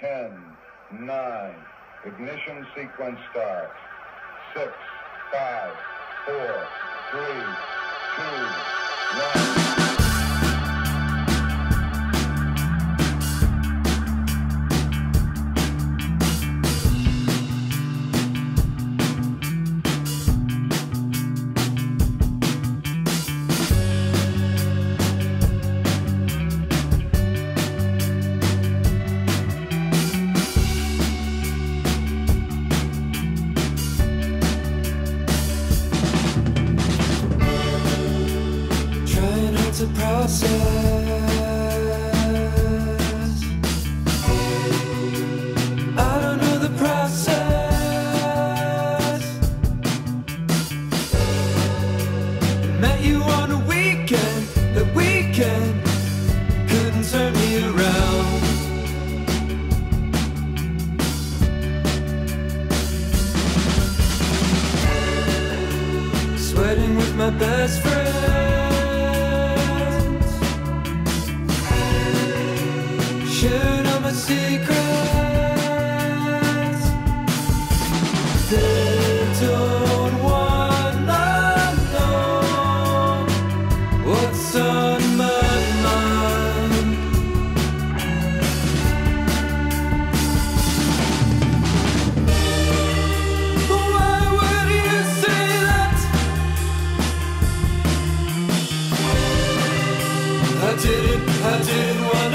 10, 9, ignition sequence start. 6, 5, 4, 3, Not to process. I don't know the process. Met you on a weekend, the weekend couldn't turn me around. Sweating with my best friends. You say that? I didn't, I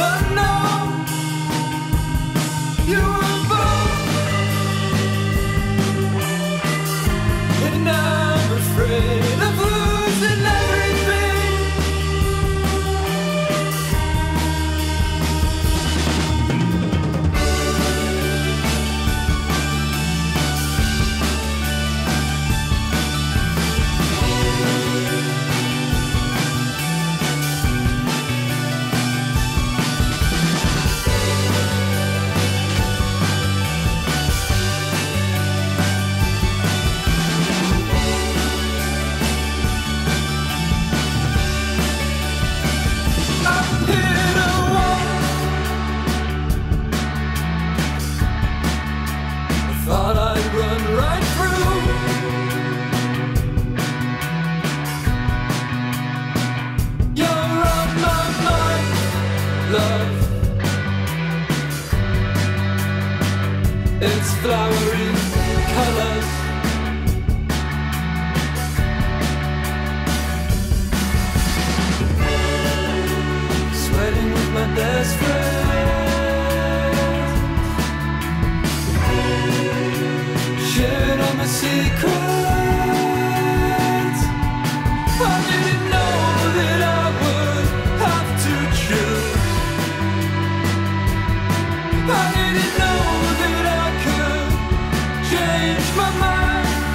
It's flowery colors. Sweating with my best friend. Sharing all my secrets. my mind.